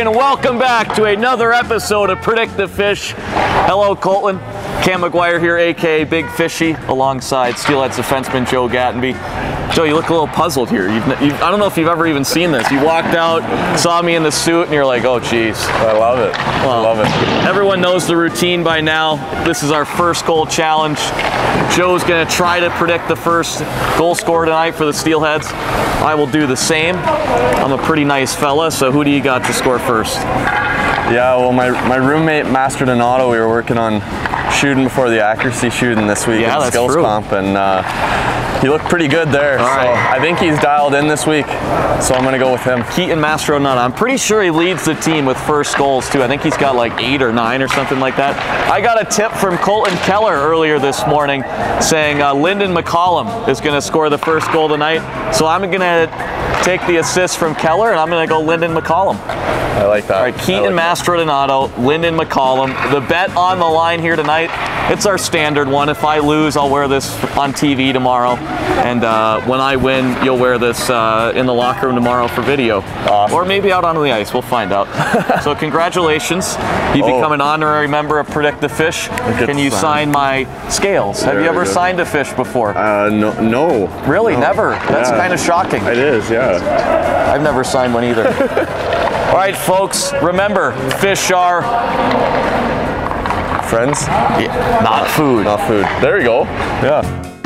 and welcome back to another episode of Predict the Fish. Hello, Colton. Cam McGuire here, aka Big Fishy, alongside Steelheads defenseman Joe Gatenby. Joe, you look a little puzzled here. You've, you've, I don't know if you've ever even seen this. You walked out, saw me in the suit, and you're like, oh, geez. I love it. I love it. Everyone knows the routine by now. This is our first goal challenge. Joe's gonna try to predict the first goal score tonight for the Steelheads. I will do the same. I'm a pretty nice fella, so who do you got to score first? Yeah, well, my, my roommate, Mastrodonato, we were working on shooting before the accuracy shooting this week Yeah, in that's skills true. comp, and uh, he looked pretty good there. so right. I think he's dialed in this week, so I'm gonna go with him. Keaton Mastrodonato. I'm pretty sure he leads the team with first goals too. I think he's got like eight or nine or something like that. I got a tip from Colton Kehler earlier this morning saying uh, Lynden McCallum is going to score the first goal tonight. So I'm going to take the assist from Kehler and I'm going to go Lynden McCallum. I like that. All right, Keaton I like. Mastrodonato, Lynden McCallum. The bet on the line here tonight, it's our standard one. If I lose, I'll wear this on TV tomorrow. And uh, when I win, you'll wear this uh, in the locker room tomorrow for video. Awesome. Or maybe out on the ice. We'll find out. so congratulations. You Oh. become an honorary member of Predict the Fish. Can you sign. sign my scales? Have you ever signed a fish before? Uh, no, no. really? No. Never? That's Yeah. kind of shocking. It is, yeah. I've never signed one either. All right, folks, remember, fish are Friends, not food. not food. There you go. Yeah.